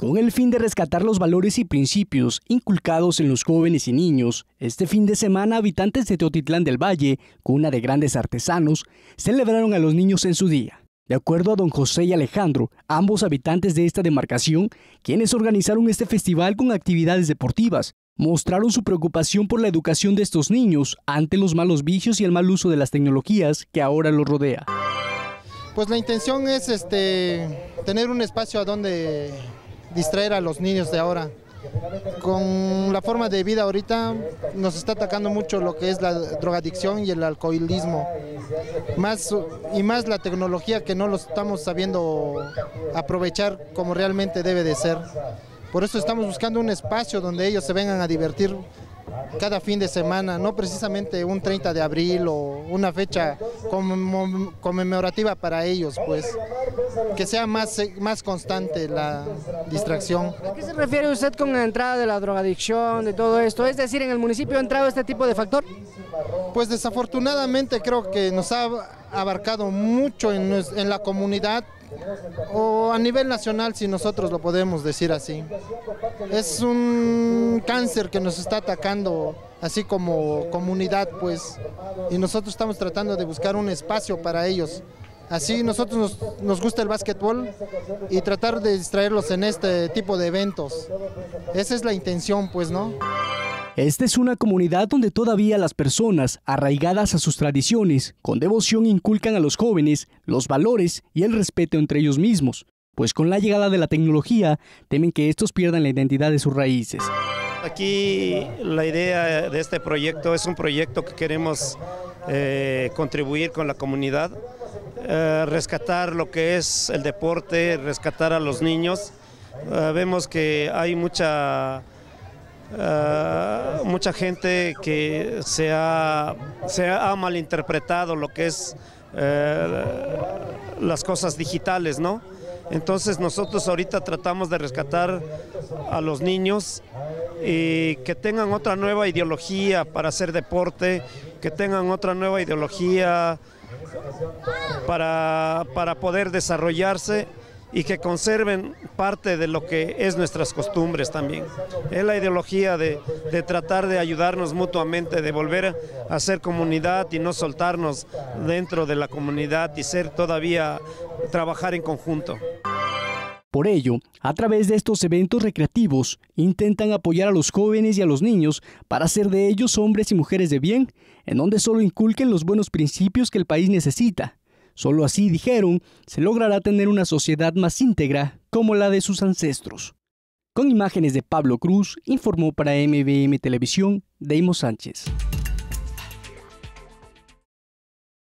Con el fin de rescatar los valores y principios inculcados en los jóvenes y niños, este fin de semana habitantes de Teotitlán del Valle, cuna de grandes artesanos, celebraron a los niños en su día. De acuerdo a don José y Alejandro, ambos habitantes de esta demarcación, quienes organizaron este festival con actividades deportivas, mostraron su preocupación por la educación de estos niños ante los malos vicios y el mal uso de las tecnologías que ahora los rodea. Pues la intención es este, tener un espacio a donde distraer a los niños de ahora. Con la forma de vida ahorita nos está atacando mucho lo que es la drogadicción y el alcoholismo. Más, y más la tecnología que no lo estamos sabiendo aprovechar como realmente debe de ser. Por eso estamos buscando un espacio donde ellos se vengan a divertir cada fin de semana, no precisamente un 30 de abril o una fecha conmemorativa para ellos, pues que sea más, más constante la distracción. ¿A qué se refiere usted con la entrada de la drogadicción, de todo esto? Es decir, ¿en el municipio ha entrado este tipo de factor? Pues desafortunadamente creo que nos ha abarcado mucho en, en la comunidad o a nivel nacional si nosotros lo podemos decir así. Es un cáncer que nos está atacando así como comunidad pues y nosotros estamos tratando de buscar un espacio para ellos. Así nosotros nos, nos gusta el básquetbol y tratar de distraerlos en este tipo de eventos. Esa es la intención pues, ¿no? Esta es una comunidad donde todavía las personas, arraigadas a sus tradiciones, con devoción inculcan a los jóvenes los valores y el respeto entre ellos mismos, pues con la llegada de la tecnología temen que estos pierdan la identidad de sus raíces. Aquí la idea de este proyecto es un proyecto que queremos eh, contribuir con la comunidad, eh, rescatar lo que es el deporte, rescatar a los niños. Eh, vemos que hay mucha Uh, mucha gente que se ha, se ha malinterpretado lo que es las cosas digitales, ¿no? Entonces nosotros ahorita tratamos de rescatar a los niños y que tengan otra nueva ideología para hacer deporte, que tengan otra nueva ideología para, para poder desarrollarse y que conserven parte de lo que es nuestras costumbres también. Es la ideología de, de, tratar de ayudarnos mutuamente, de volver a ser comunidad y no soltarnos dentro de la comunidad y ser todavía, trabajar en conjunto. Por ello, a través de estos eventos recreativos, intentan apoyar a los jóvenes y a los niños para hacer de ellos hombres y mujeres de bien, en donde solo inculquen los buenos principios que el país necesita Solo así, dijeron, se logrará tener una sociedad más íntegra como la de sus ancestros. Con imágenes de Pablo Cruz, informó para MBM Televisión Deimo Sánchez.